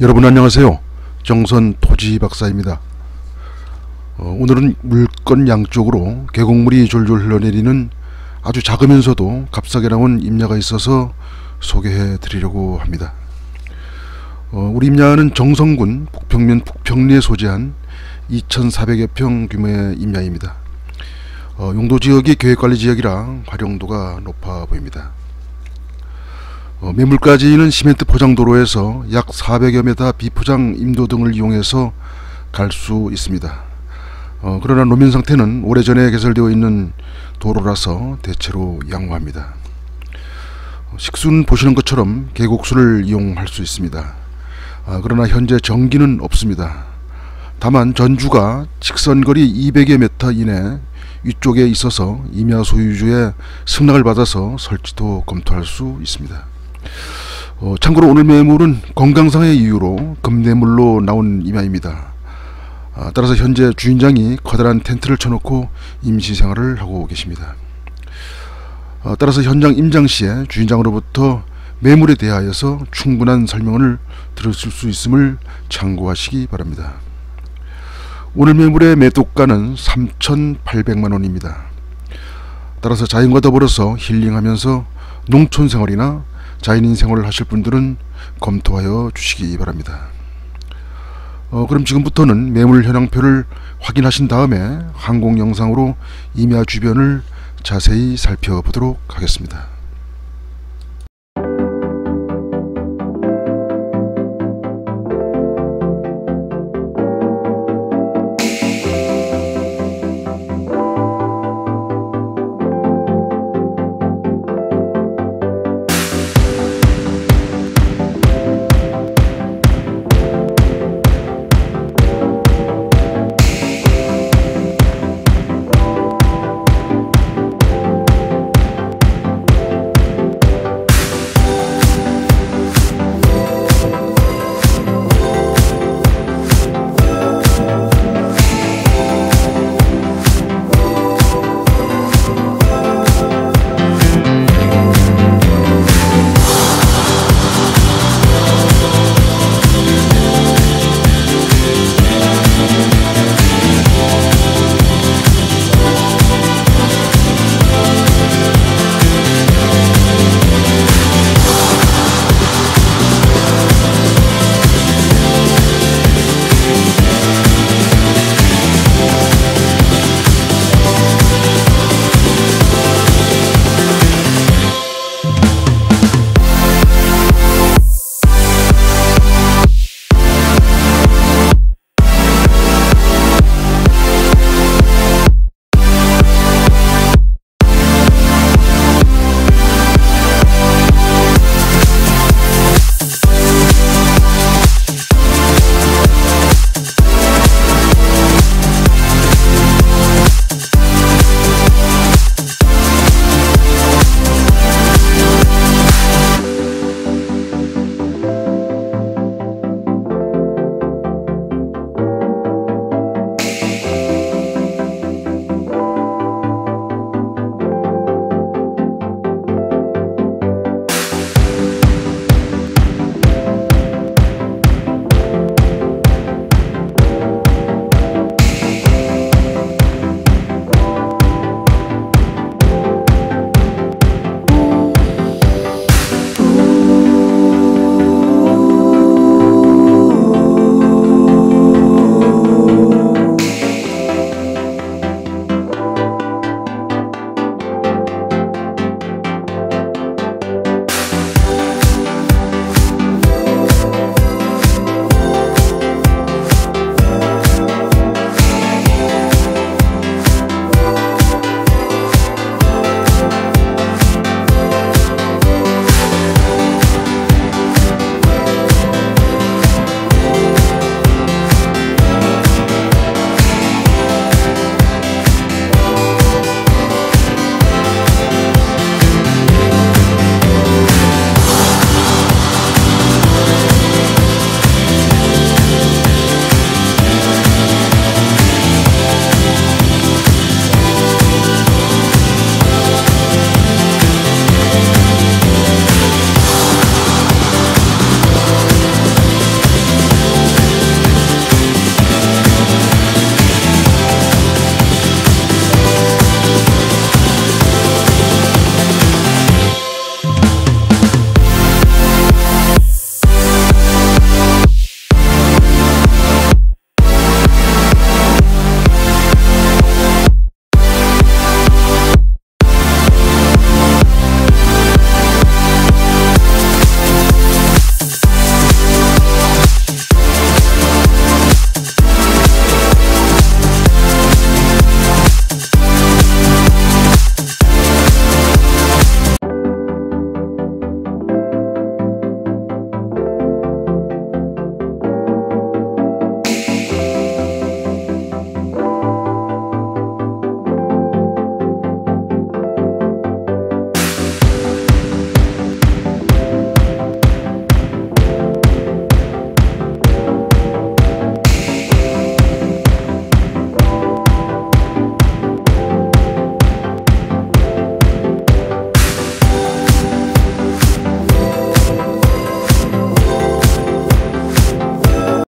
여러분 안녕하세요. 정선 토지 박사입니다. 어, 오늘은 물건 양쪽으로 계곡물이 졸졸 흘러내리는 아주 작으면서도 값싸게 나온 임야가 있어서 소개해 드리려고 합니다. 어, 우리 임야는 정성군 북평면 북평리에 소재한 2,400여 평 규모의 임야입니다. 어, 용도 지역이 계획관리 지역이라 활용도가 높아 보입니다. 어, 매물까지는 시멘트 포장 도로에서 약 400여 메다 비포장 임도 등을 이용해서 갈 수 있습니다. 어, 그러나 노면 상태는 오래전에 개설되어 있는 도로라서 대체로 양호합니다. 어, 식수는 보시는 것처럼 계곡수를 이용할 수 있습니다. 아, 그러나 현재 전기는 없습니다. 다만 전주가 직선거리 200여 메터 이내 위쪽에 있어서 임야 소유주의 승낙을 받아서 설치도 검토할 수 있습니다. 어, 참고로 오늘 매물은 건강상의 이유로 급매물로 나온 임야입니다. 아, 따라서 현재 주인장이 커다란 텐트를 쳐놓고 임시 생활을 하고 계십니다. 어, 따라서 현장 임장 시에 주인장으로부터 매물에 대하여서 충분한 설명을 들으실 수 있음을 참고하시기 바랍니다. 오늘 매물의 매도가는 3,800만 원입니다. 따라서 자연과 더불어서 힐링하면서 농촌 생활이나 자연인 생활을 하실 분들은 검토하여 주시기 바랍니다. 어, 그럼 지금부터는 매물 현황표를 확인하신 다음에 항공 영상으로 임야 주변을 자세히 살펴보도록 하겠습니다.